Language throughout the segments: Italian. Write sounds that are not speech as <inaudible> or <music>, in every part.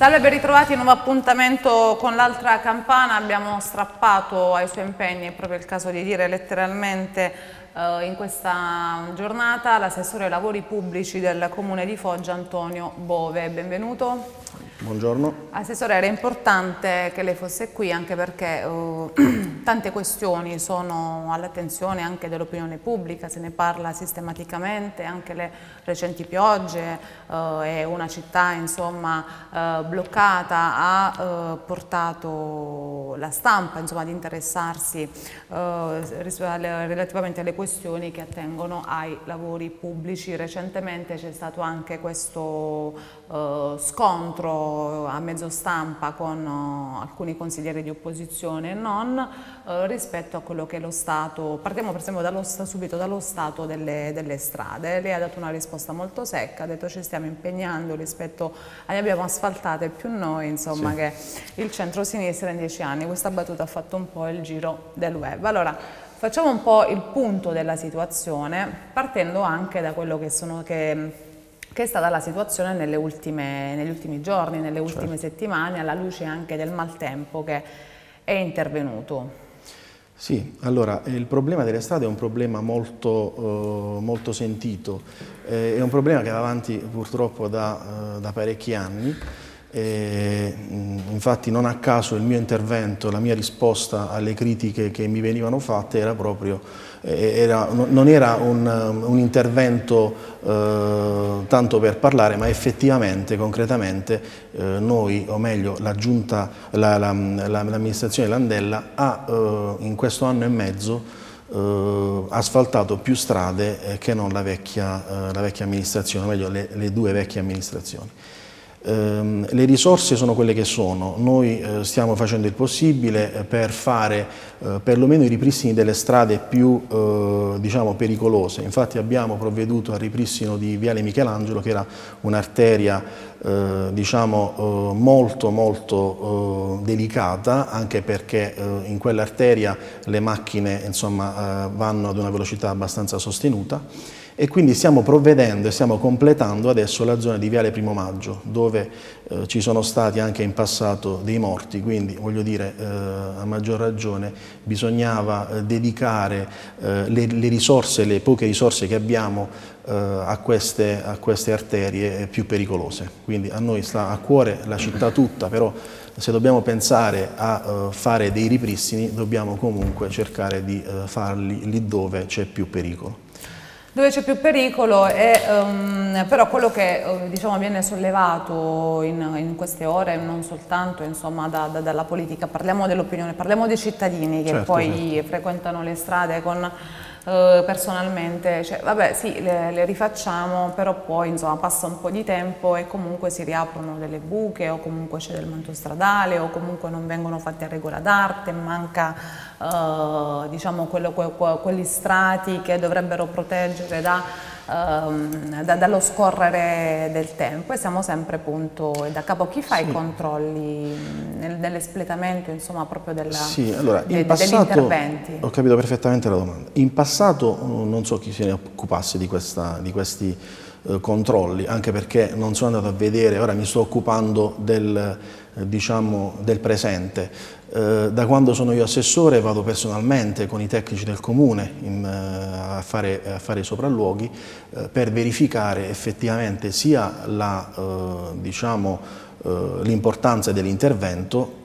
Salve, ben ritrovati, nuovo appuntamento con l'altra campana, abbiamo strappato ai suoi impegni, è proprio il caso di dire letteralmente eh, in questa giornata l'assessore ai lavori pubblici del comune di Foggia Antonio Bove, benvenuto. Buongiorno. Assessore, era importante che lei fosse qui anche perché uh, <clears throat> tante questioni sono all'attenzione anche dell'opinione pubblica, se ne parla sistematicamente, anche le recenti piogge uh, e una città insomma, uh, bloccata ha portato la stampa insomma, ad interessarsi relativamente alle questioni che attengono ai lavori pubblici. Recentemente c'è stato anche questo scontro a mezzo stampa con uh, alcuni consiglieri di opposizione e non uh, rispetto a quello che è lo Stato, partiamo per esempio dallo, subito dallo Stato delle, delle, strade, lei ha dato una risposta molto secca, ha detto ci stiamo impegnando rispetto a ne abbiamo asfaltate più noi insomma sì. che il centro-sinistra in dieci anni, questa battuta ha fatto un po' il giro del web. Allora, Facciamo un po' il punto della situazione partendo anche da quello che sono che che è stata la situazione ultime, negli ultimi giorni, nelle ultime certo. settimane, alla luce anche del maltempo che è intervenuto. Sì, allora il problema delle strade è un problema molto, uh, molto sentito, eh, è un problema che va avanti purtroppo da, uh, da parecchi anni e, infatti non a caso il mio intervento, la mia risposta alle critiche che mi venivano fatte era proprio, eh, era, non era un, un intervento eh, tanto per parlare, ma effettivamente, concretamente, eh, noi, o meglio la giunta, l'amministrazione la, la, Landella ha eh, in questo anno e mezzo eh, asfaltato più strade che non la vecchia, la vecchia amministrazione, o meglio le, le due vecchie amministrazioni. Ehm, le risorse sono quelle che sono, noi eh, stiamo facendo il possibile eh, per fare eh, perlomeno i ripristini delle strade più diciamo, pericolose, infatti abbiamo provveduto al ripristino di Viale Michelangelo che era un'arteria diciamo, molto molto delicata anche perché in quell'arteria le macchine insomma, vanno ad una velocità abbastanza sostenuta e quindi stiamo provvedendo e stiamo completando adesso la zona di Viale Primo Maggio dove eh, ci sono stati anche in passato dei morti, quindi voglio dire eh, a maggior ragione bisognava eh, dedicare eh, le, le, risorse, le poche risorse che abbiamo eh, a queste, a, queste, arterie più pericolose. Quindi a noi sta a cuore la città tutta, però se dobbiamo pensare a fare dei ripristini dobbiamo comunque cercare di farli lì dove c'è più pericolo. Dove c'è più pericolo è um, però quello che uh, diciamo, viene sollevato in, in, queste ore non soltanto insomma, da, da, dalla politica, parliamo dell'opinione, parliamo dei cittadini che certo, poi certo. frequentano le strade con Uh, personalmente, cioè, vabbè sì, le, le, rifacciamo, però poi insomma passa un po' di tempo e comunque si riaprono delle buche o comunque c'è del manto stradale o comunque non vengono fatti a regola d'arte, manca uh, diciamo quello, que, que, quegli strati che dovrebbero proteggere da, uh, da, dallo scorrere del tempo e siamo sempre appunto da capo. Chi fa sì. i controlli nel, nell'espletamento insomma proprio della, sì, allora, de, passato, degli interventi? Ho capito perfettamente la domanda. In passato uh, non so chi se ne occupasse di, questa, di questi uh, controlli, anche perché non sono andato a vedere, ora mi sto occupando del, eh, diciamo, del presente. Eh, da quando sono io assessore vado personalmente con i tecnici del comune in, eh, a, fare, a, fare, i sopralluoghi eh, per verificare effettivamente sia diciamo, l'importanza dell'intervento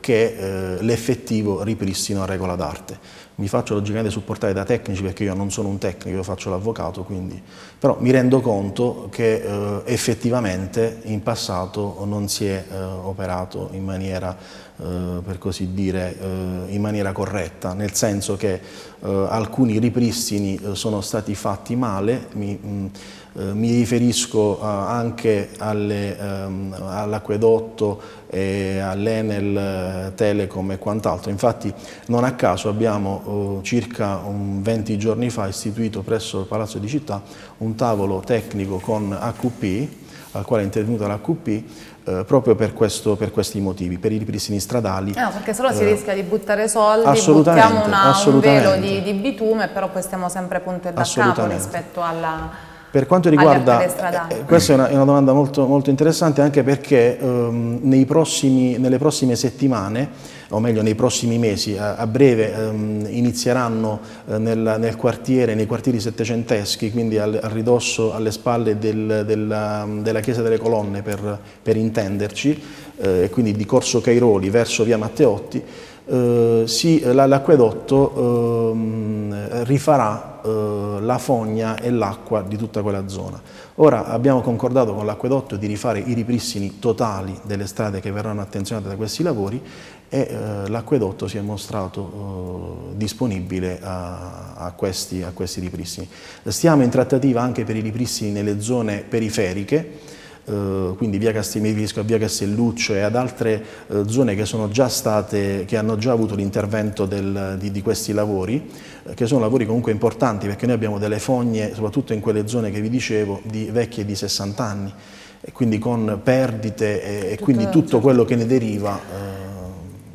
che l'effettivo ripristino a regola d'arte mi faccio logicamente supportare da tecnici perché io non sono un tecnico, io faccio l'avvocato, quindi... però mi rendo conto che eh, effettivamente in passato non si è eh, operato in maniera, eh, per così dire, eh, in maniera corretta, nel senso che alcuni ripristini eh, sono stati fatti male, mi, mh, mm, mi riferisco anche ehm, all'acquedotto e all'Enel, Telecom e quant'altro. Infatti non a caso abbiamo eh, circa 20 giorni fa istituito presso il Palazzo di Città un tavolo tecnico con AQP, al quale è intervenuta l'AQP, eh, proprio per, questo, per, questi motivi, per i ripristini stradali. No, perché sennò eh, si rischia di buttare soldi, buttiamo una, un velo di, di, bitume, però poi stiamo sempre punto e da capo rispetto alla Per quanto riguarda, eh, questa è una, è una, domanda molto, molto interessante anche perché ehm, prossimi, nelle prossime settimane, o meglio nei prossimi mesi, a, a breve ehm, inizieranno eh, nel, nel, quartiere, nei quartieri settecenteschi, quindi al, al ridosso, alle spalle del, della, della, Chiesa delle Colonne per, per intenderci, eh, quindi di Corso Cairoli verso via Matteotti, eh, l'acquedotto eh, rifarà eh, la fogna e l'acqua di tutta quella zona. Ora abbiamo concordato con l'acquedotto di rifare i ripristini totali delle strade che verranno attenzionate da questi lavori e eh, l'acquedotto si è mostrato eh, disponibile a, a, questi, a questi ripristini. Stiamo in trattativa anche per i ripristini nelle zone periferiche, eh, quindi via Castelmivisco, via Castelluccio e ad altre eh, zone che, sono già state, che hanno già avuto l'intervento di, di, questi lavori, eh, che sono lavori comunque importanti perché noi abbiamo delle fogne, soprattutto in quelle zone che vi dicevo, di vecchie di 60 anni, e quindi con perdite e, e quindi tutto quello che ne deriva.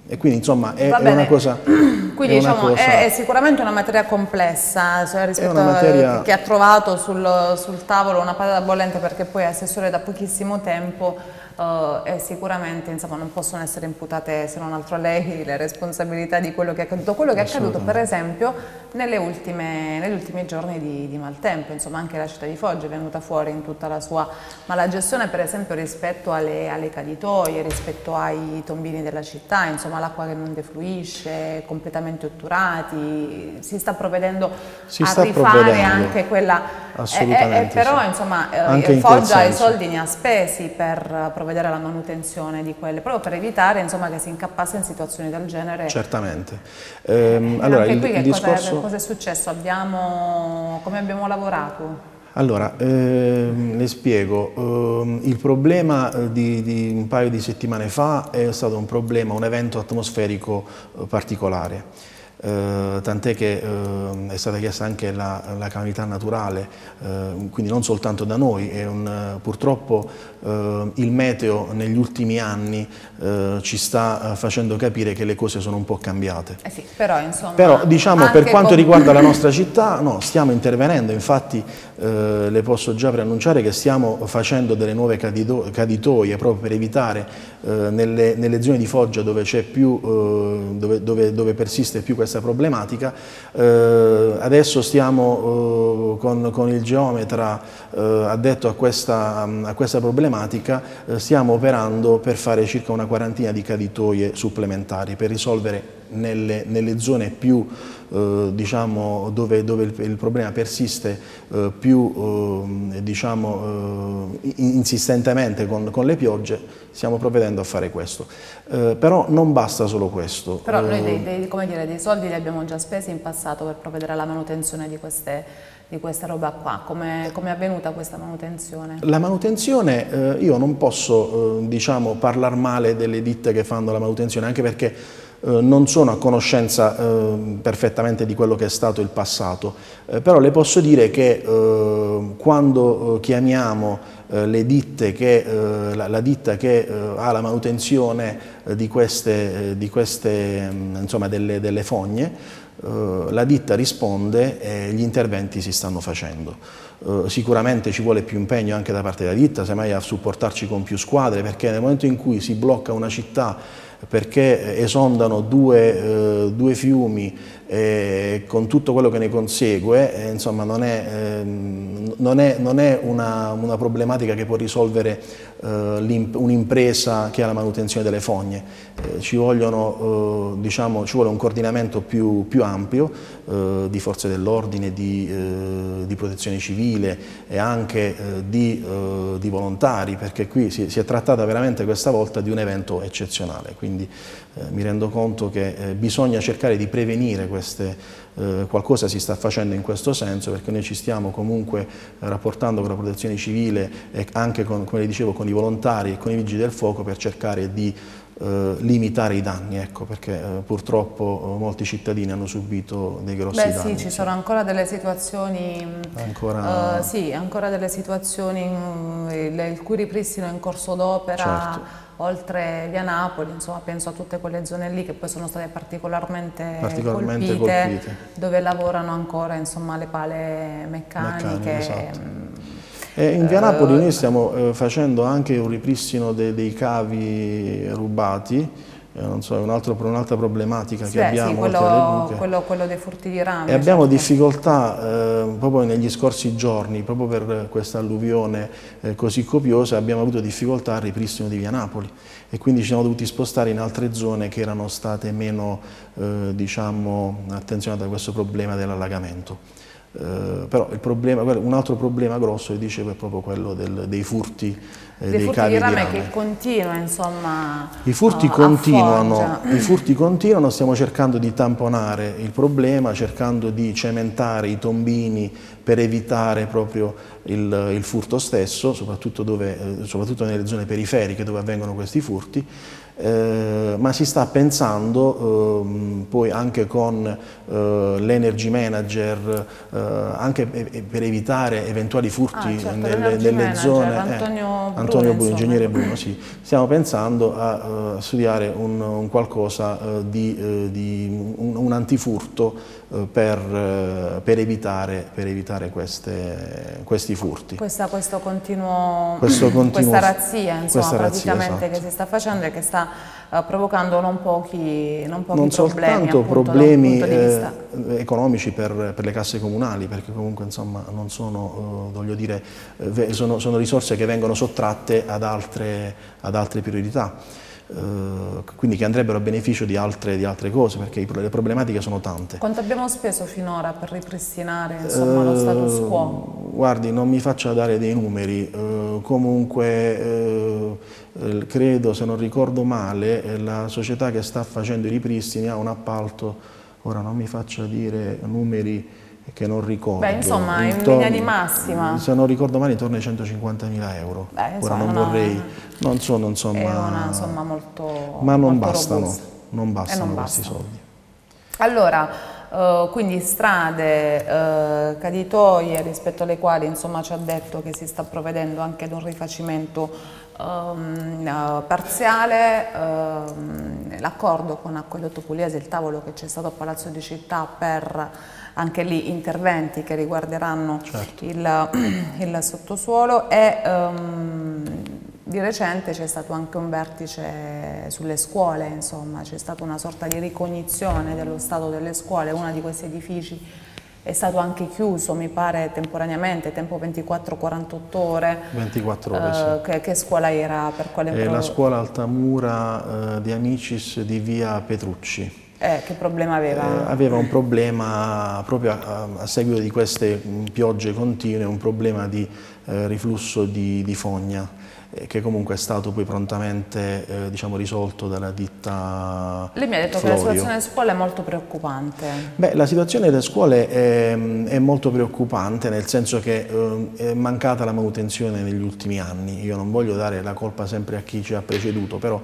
E quindi insomma è, è una cosa... <clears throat> Quindi è diciamo cosa, è, è, sicuramente una materia complessa cioè, rispetto materia... a che ha trovato sul, sul tavolo una patata bollente perché poi è assessore da pochissimo tempo uh, e sicuramente insomma, non possono essere imputate se non altro a lei le responsabilità di quello che è accaduto. Quello che è accaduto per esempio ultime, negli ultimi giorni di, di, maltempo, insomma anche la città di Foggia è venuta fuori in tutta la sua malagestione per esempio rispetto alle, alle caditoie, rispetto ai tombini della città, insomma l'acqua che non defluisce, completamente otturati, si sta provvedendo si a sta rifare anche quella... Assolutamente. Eh, eh, però sì. insomma eh, Foggia i soldi ne ha spesi per provvedere alla manutenzione di quelle, proprio per evitare insomma, che si incappasse in situazioni del genere. Certamente. Ehm, allora, anche il, il discorso... cosa, è successo? Abbiamo, come abbiamo lavorato? Allora, ehm, le spiego, ehm, il problema eh, di, di, un paio di settimane fa è stato un problema, un evento atmosferico eh, particolare. Eh, tant'è che eh, è stata chiesta anche la, la calamità naturale, eh, quindi non soltanto da noi, un, purtroppo eh, il meteo negli ultimi anni eh, ci sta facendo capire che le cose sono un po' cambiate. Sì, però, insomma, però diciamo per quanto con... riguarda la <laughs> nostra città, no, stiamo intervenendo, infatti le posso già preannunciare che stiamo facendo delle nuove caditoie proprio per evitare nelle, nelle, zone di Foggia dove, più, dove, dove, dove persiste più questa problematica. Eh, adesso stiamo eh, con, con, il geometra eh, addetto a questa, a questa problematica, eh, stiamo operando per fare circa una quarantina di caditoie supplementari per risolvere nelle, nelle zone più eh, diciamo, dove, dove il, il, problema persiste eh, più eh, diciamo, eh, insistentemente con, con, le piogge, stiamo provvedendo a fare questo. Eh, però non basta solo questo. Però noi dei, dei, dire, dei, soldi li abbiamo già spesi in passato per provvedere alla manutenzione di queste di questa roba qua, come è avvenuta questa manutenzione? La manutenzione, eh, io non posso diciamo, parlare male delle ditte che fanno la manutenzione, anche perché eh, non sono a conoscenza eh, perfettamente di quello che è stato il passato, eh, però le posso dire che eh, quando eh, chiamiamo eh, le ditte che, la, la, ditta che ha la manutenzione di queste, di queste mm, insomma, delle, delle fogne, la ditta risponde e gli interventi si stanno facendo. sicuramente ci vuole più impegno anche da parte della ditta, semmai a supportarci con più squadre, perché nel momento in cui si blocca una città perché esondano due, eh, due fiumi eh, con tutto quello che ne consegue, eh, insomma non è, ehm, non è, non è una, una, problematica che può risolvere un'impresa che ha la manutenzione delle fogne, ci, vogliono, diciamo, ci vuole un coordinamento più, più ampio di forze dell'ordine, di, di, protezione civile e anche di, di, volontari, perché qui si, si, è trattata veramente questa volta di un evento eccezionale, quindi mi rendo conto che bisogna cercare di prevenire queste, eh, qualcosa si sta facendo in questo senso perché noi ci stiamo comunque rapportando con la protezione civile e anche con, come dicevo, con i volontari e con i vigili del fuoco per cercare di eh, limitare i danni, ecco, perché eh, purtroppo eh, molti cittadini hanno subito dei grossi Beh, danni. Sì, ci sono ancora delle situazioni, ancora... Uh, sì, ancora delle situazioni mm, il, il cui ripristino è in corso d'opera. Certo oltre via Napoli, insomma penso a tutte quelle zone lì che poi sono state particolarmente, particolarmente colpite, colpite, dove lavorano ancora insomma, le pale meccaniche. meccaniche esatto. Mm, Eh, in via Napoli noi stiamo eh, facendo anche un ripristino de, dei cavi rubati, eh, non so, è un'altra un problematica sì, che abbiamo. Sì, quello, quello, quello, dei furti di rame. E abbiamo certo. difficoltà eh, proprio negli scorsi giorni, proprio per questa alluvione eh, così copiosa, abbiamo avuto difficoltà al ripristino di via Napoli e quindi ci siamo dovuti spostare in altre zone che erano state meno eh, diciamo, attenzionate a questo problema dell'allagamento. Eh, però problema, un altro problema grosso, dicevo, è proprio quello del, dei furti eh, dei, dei furti di rame, che continua insomma I furti, continuano, I furti continuano, stiamo cercando di tamponare il problema, cercando di cementare i tombini per evitare proprio il, il furto stesso, soprattutto, dove, eh, soprattutto nelle zone periferiche dove avvengono questi furti eh, ma si sta pensando eh, poi anche con eh, l'energy manager, eh, anche per evitare eventuali furti ah, certo, nelle, nelle zone. Eh, Antonio, Bruno, Antonio Bruno, ingegnere Bruno, sì. Stiamo pensando a studiare un, un qualcosa di, di un, un, antifurto per, per, evitare, per evitare queste, questi furti. Questa, questo continuo, questo continuo, <clears throat> questa razzia, insomma, questa razzia, praticamente esatto. che si sta facendo e che sta uh, provocando non pochi, non pochi non problemi, soltanto problemi eh, economici per, per, le casse comunali, perché comunque insomma non sono, uh, voglio dire, eh, sono, sono, risorse che vengono sottratte ad altre, ad altre priorità. Uh, quindi che andrebbero a beneficio di altre, di altre cose, perché le problematiche sono tante. Quanto abbiamo speso finora per ripristinare insomma, lo status quo? Guardi, non mi faccia dare dei numeri, uh, comunque credo, se non ricordo male, la società che sta facendo i ripristini ha un appalto, ora non mi faccia dire numeri che non ricordo. Beh, insomma, in linea di massima. Se non ricordo male, intorno ai 150 mila euro. Beh, insomma, Ora non vorrei, non sono insomma... È una somma molto Ma non molto bastano, robusta. non bastano non questi bastano. soldi. Allora, uh, quindi strade, uh, caditoie rispetto alle quali insomma ci ha detto che si sta provvedendo anche ad un rifacimento um, parziale, um, l'accordo con Acquedotto Pugliese, il tavolo che c'è stato a Palazzo di Città per anche lì interventi che riguarderanno certo. il, <clears throat> il, sottosuolo e um, di recente c'è stato anche un vertice sulle scuole, insomma c'è stata una sorta di ricognizione dello stato delle scuole, uno di questi edifici è stato anche chiuso, mi pare, temporaneamente, tempo 24-48 ore. 24 ore, uh, sì. che, che, scuola era? Per quale È la scuola Altamura uh, di Amicis di via Petrucci. Eh, che problema aveva? Eh, aveva un problema proprio a, a, seguito di queste piogge continue, un problema di eh, riflusso di, di fogna eh, che comunque è stato poi prontamente eh, diciamo, risolto dalla ditta Lei mi ha detto Florio. che la situazione delle scuole è molto preoccupante. Beh, la situazione delle scuole è, è molto preoccupante nel senso che eh, è mancata la manutenzione negli ultimi anni. Io non voglio dare la colpa sempre a chi ci ha preceduto, però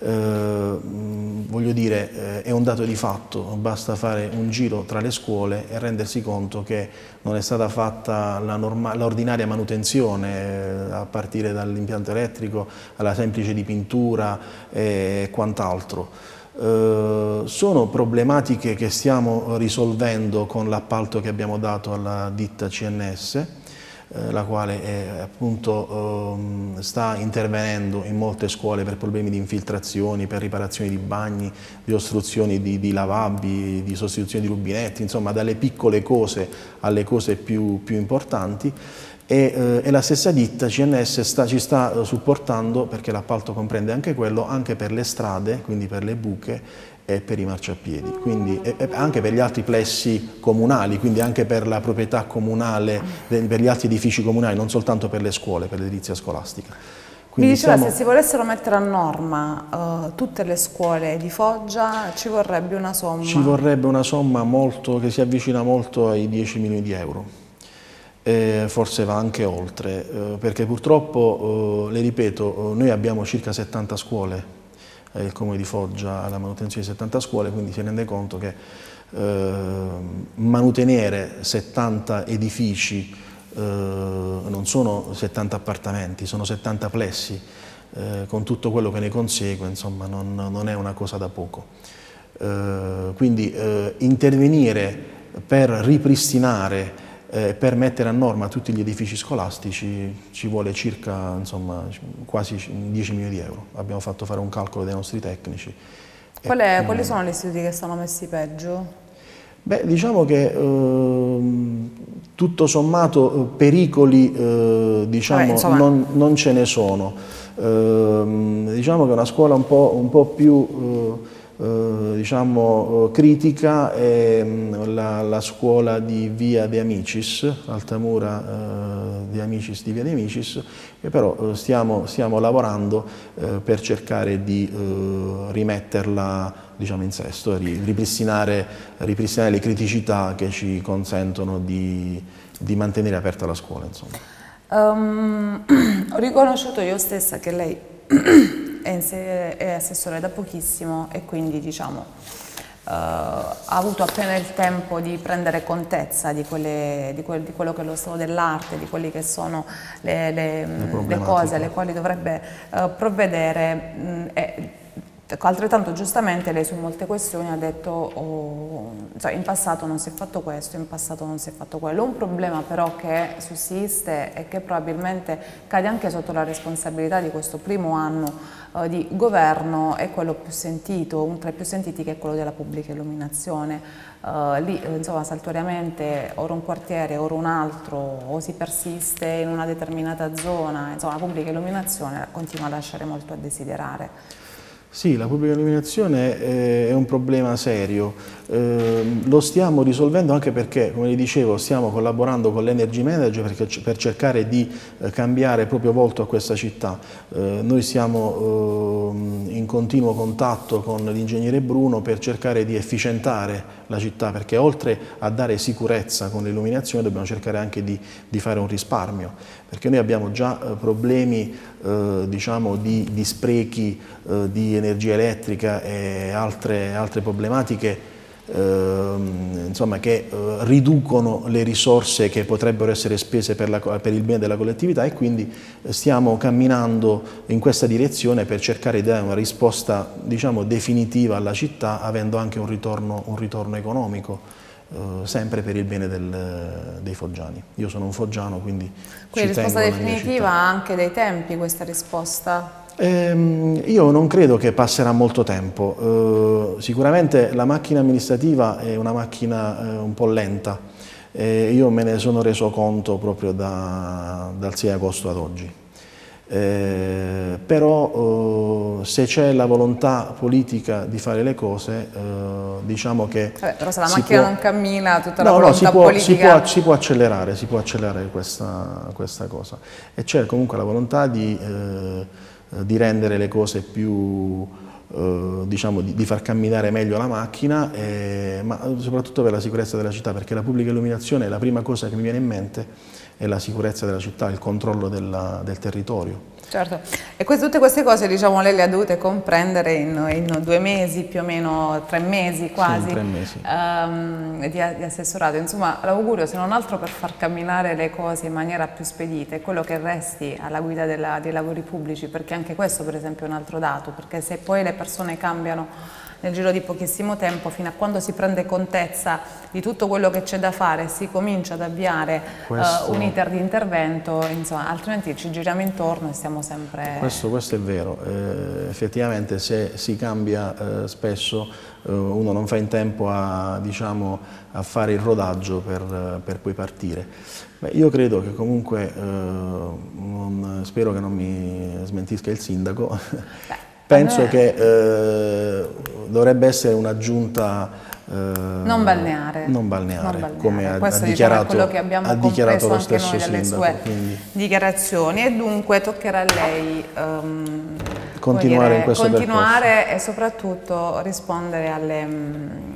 eh, voglio dire, eh, è un dato di fatto, basta fare un giro tra le scuole e rendersi conto che non è stata fatta l'ordinaria manutenzione eh, a partire dall'impianto elettrico alla semplice di pintura e quant'altro. Eh, sono problematiche che stiamo risolvendo con l'appalto che abbiamo dato alla ditta CNS eh, la quale è, appunto, ehm, sta intervenendo in molte scuole per problemi di infiltrazioni, per riparazioni di bagni, di ostruzioni di, di lavabbi, di sostituzione di rubinetti, insomma dalle piccole cose alle cose più, più importanti. E, eh, e, la stessa ditta CNS sta, ci sta eh, supportando, perché l'appalto comprende anche quello, anche per le strade, quindi per le buche e per i marciapiedi, quindi anche per gli altri plessi comunali, quindi anche per la proprietà comunale, per gli altri edifici comunali, non soltanto per le scuole, per l'edilizia scolastica. Quindi Mi diceva siamo... se si volessero mettere a norma uh, tutte le scuole di Foggia ci vorrebbe una somma? Ci vorrebbe una somma molto, che si avvicina molto ai 10 milioni di euro. Eh, forse va anche oltre, eh, perché purtroppo, eh, le ripeto, noi abbiamo circa 70 scuole eh, il Comune di Foggia alla manutenzione di 70 scuole, quindi si rende conto che eh, manutenere 70 edifici eh, non sono 70 appartamenti, sono 70 plessi, eh, con tutto quello che ne consegue, insomma non, non è una cosa da poco. Eh, quindi eh, intervenire per ripristinare eh, per mettere a norma tutti gli edifici scolastici ci vuole circa insomma, quasi 10 milioni di euro. Abbiamo fatto fare un calcolo dei nostri tecnici. Qual è, quali sono gli istituti che stanno messi peggio? Beh, diciamo che eh, tutto sommato eh, pericoli eh, diciamo, Vabbè, non, non, ce ne sono. Ehm, diciamo che è una scuola un po', un po più eh, eh, diciamo, critica è mm, la, la, scuola di Via De Amicis, Altamura eh, De Amicis di Via De Amicis, e però eh, stiamo, stiamo lavorando eh, per cercare di eh, rimetterla diciamo, in sesto, ripristinare, ripristinare, le criticità che ci consentono di, di mantenere aperta la scuola. Um, <clears throat> ho riconosciuto io stessa che lei <clears throat> è, assessore da pochissimo e quindi diciamo, uh, ha avuto appena il tempo di prendere contezza di, quelle, di, quel, di quello che è lo stato dell'arte, di quelle che sono le, le, le, le cose alle quali dovrebbe uh, provvedere. Mh, e, Ecco, altrettanto giustamente lei su molte questioni ha detto oh, cioè in passato non si è fatto questo, in passato non si è fatto quello. Un problema però che sussiste e che probabilmente cade anche sotto la responsabilità di questo primo anno eh, di governo è quello più sentito, tra i più sentiti che è quello della pubblica illuminazione. Uh, lì insomma saltuariamente ora un quartiere, ora un altro, o si persiste in una determinata zona, insomma la pubblica illuminazione continua a lasciare molto a desiderare. Sì, la pubblica illuminazione è un problema serio, eh, lo stiamo risolvendo anche perché, come vi dicevo, stiamo collaborando con l'Energy Manager per cercare di eh, cambiare proprio volto a questa città. Eh, noi siamo in continuo contatto con l'ingegnere Bruno per cercare di efficientare la città, perché oltre a dare sicurezza con l'illuminazione dobbiamo cercare anche di, di, fare un risparmio, perché noi abbiamo già problemi diciamo, di, di sprechi di energia elettrica e altre, altre problematiche Ehm, insomma, che eh, riducono le risorse che potrebbero essere spese per, la, per, il bene della collettività e quindi eh, stiamo camminando in questa direzione per cercare di dare una risposta diciamo, definitiva alla città avendo anche un ritorno, un ritorno economico. Uh, sempre per il bene del, dei foggiani. Io sono un foggiano, quindi... Quindi risposta definitiva anche dei tempi questa risposta? Ehm, io non credo che passerà molto tempo, eh, sicuramente la macchina amministrativa è una macchina eh, un po' lenta, eh, io me ne sono reso conto proprio da, dal 6 agosto ad oggi. Eh, però eh, se c'è la volontà politica di fare le cose, eh, diciamo che... Vabbè, però se la macchina può... non cammina, tutta no, la volontà no, si può, politica... Si può, si può accelerare, si può accelerare questa, questa, cosa. E c'è comunque la volontà di eh, di rendere le cose più, eh, diciamo, di, di, far camminare meglio la macchina, eh, ma soprattutto per la sicurezza della città, perché la pubblica illuminazione è la prima cosa che mi viene in mente, è la sicurezza della città, il controllo della, del territorio. Certo, e queste, tutte queste cose diciamo, lei le ha dovute comprendere in, in, due mesi, più o meno tre mesi quasi, sì, mesi. Um, di, di, assessorato. Insomma, l'augurio se non altro per far camminare le cose in maniera più spedita è quello che resti alla guida della, dei lavori pubblici, perché anche questo per esempio è un altro dato, perché se poi le persone cambiano nel giro di pochissimo tempo, fino a quando si prende contezza di tutto quello che c'è da fare, si comincia ad avviare questo, uh, un iter di intervento, insomma, altrimenti ci giriamo intorno e stiamo sempre... Questo, questo è vero, eh, effettivamente se si cambia eh, spesso eh, uno non fa in tempo a, diciamo, a fare il rodaggio per, per poi partire. Beh, io credo che comunque, eh, non, spero che non mi smentisca il sindaco, Beh. Penso che eh, dovrebbe essere un'aggiunta eh, non balneare, non balneare, non balneare. come ha, Questo, ha dichiarato, diciamo, che abbiamo ha dichiarato lo stesso noi dalle sindaco, sue quindi. dichiarazioni e dunque toccherà a lei um, continuare, dire, in questo continuare e soprattutto rispondere alle,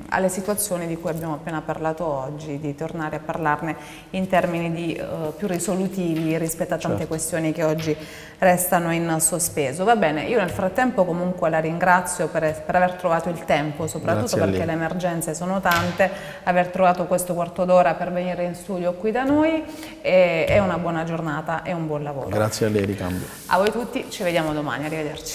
alle, situazioni di cui abbiamo appena parlato oggi, di tornare a parlarne in termini di, uh, più risolutivi rispetto a tante certo. questioni che oggi restano in sospeso. Va bene, io nel frattempo comunque la ringrazio per, per aver trovato il tempo, soprattutto perché le emergenze sono tante, aver trovato questo quarto d'ora per venire in studio qui da noi e, e una buona giornata e un buon lavoro. Grazie a lei, ricambio. A voi tutti, ci vediamo domani, arrivederci.